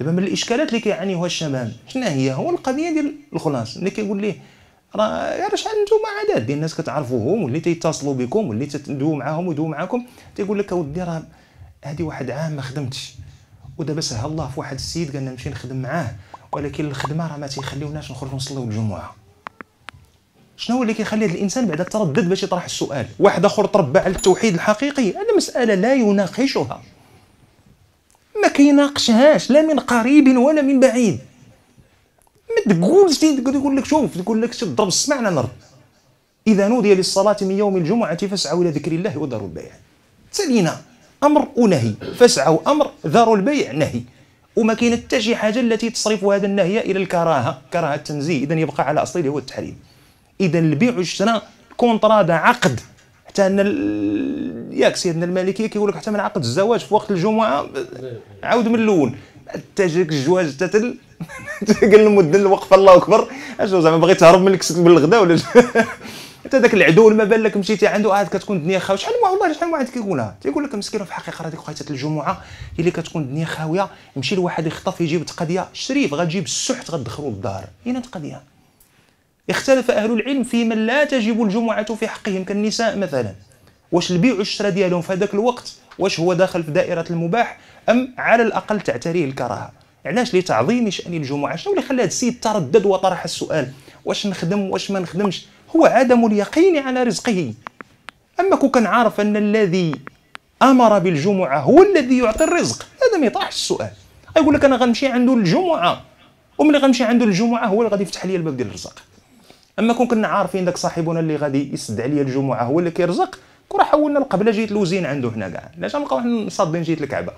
دابا من الاشكالات اللي كيعانيوها الشباب شنو هي هو القضية ديال الخلاص اللي كيقول ليه راه راه شحال نتوما عدد ديال الناس كتعرفوهم واللي تيتصلوا بكم واللي تدووا معاهم ويدووا معاكم. تيقول لك أودي راه هذه واحد عام ما خدمتش ودابا سهل الله في واحد السيد قالنا نمشي نخدم معاه ولكن الخدمة راه ما تيخليوناش نخرجوا نصليو الجمعة. شنو هو اللي كيخلي هذا الإنسان بعدا تردد باش يطرح السؤال؟ واحد آخر تربى على التوحيد الحقيقي هذه مسألة لا يناقشها. ما كيناقشهاش لا من قريب ولا من بعيد. ما تقولش يقول لك شوف يقول لك تضرب السمع نرد إذا نودي للصلاة من يوم الجمعة فاسعوا إلى ذكر الله وذروا البيع. سالينا أمر ونهي. فاسعوا أمر ذروا البيع نهي. وما كاين حتى شي حاجة التي تصرف هذا النهي إلى الكراهة. كراهة التنزيه. اذا يبقى على أصله هو التحريم. اذا البيع والشراء كونطرا عقد. حتى أن ياك سيدنا المالكية كيقول لك حتى من عقد الزواج في وقت الجمعة عاود من الأول. حتى جاك الزواج حتى قال المدن الوقفه الله أكبر. اشنو زعما باغي تهرب من الكسك بالغدا ولا انت ذاك العدو ما بان لك مشيتي عنده عاد كتكون الدنيا خاويه شحال والله شحال واحد كيقولها؟ تيقول لك مسكين في الحقيقة هذيك وقيته الجمعة هي اللي كتكون الدنيا خاويه يمشي لواحد يخطف يجيب تقضية. شريف غتجيب السحت غتدخلوا للدار. هنا تقضيه اختلف أهل العلم في من لا تجب الجمعة في حقهم كالنساء مثلا. واش البيع والشراء ديالهم في هذاك الوقت؟ واش هو داخل في دائرة المباح؟ أم على الأقل تعتريه الكراهة؟ علاش لتعظيم شأن الجمعة؟ شنو اللي خلى هذا السيد تردد وطرح السؤال؟ واش نخدم واش ما نخدمش؟ هو عدم اليقين على رزقه. أما كون كان عارف أن الذي أمر بالجمعة هو الذي يعطي الرزق هذا ما يطرحش السؤال. يقول لك أنا غنمشي عنده الجمعة. وملي غنمشي عنده الجمعة هو اللي غادي يفتح لي الباب ديال الرزق. أما كون كنا عارفين داك صاحبنا اللي غادي يسد عليا الجمعة هو اللي كيرزق كون حولنا القبلة جيت الوزين عنده هنا كاع. علاش؟ غنبقاو صادين جيت الكعبة.